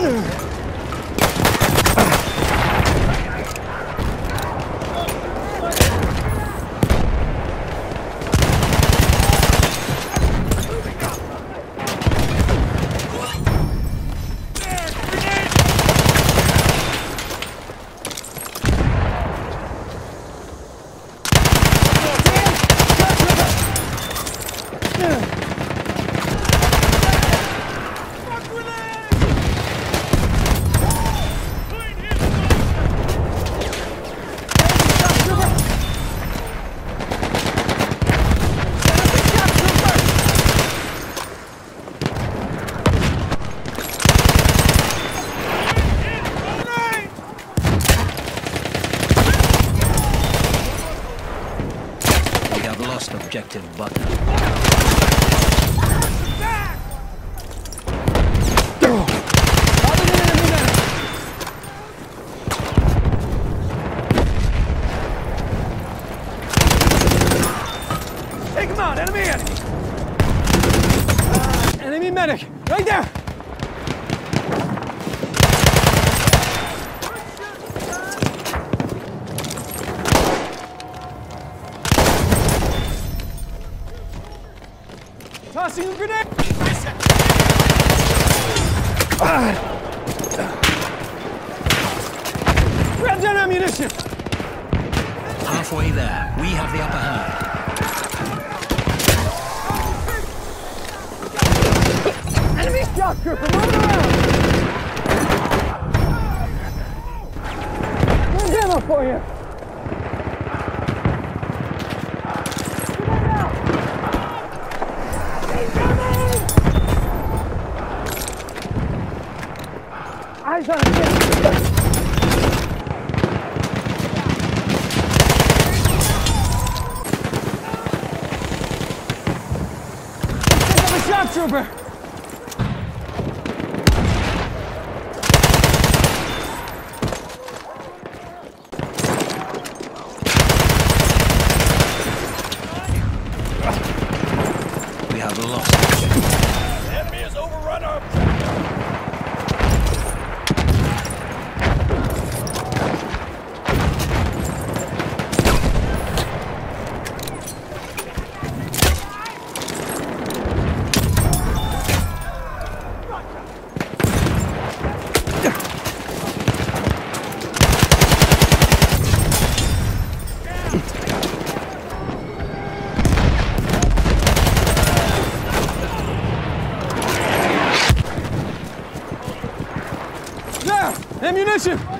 We have lost objective out! Enemy in! enemy medic! Right there! Tossing a grenade! Grab that ammunition! Halfway there, we have the upper hand. Enemy shock trooper, move around! Trooper! We have lost objective. Enemy has overrun our... There! Ammunition!